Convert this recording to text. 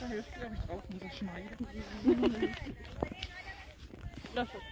Da hilft, glaube ich, drauf, muss ich schneiden. Lass es.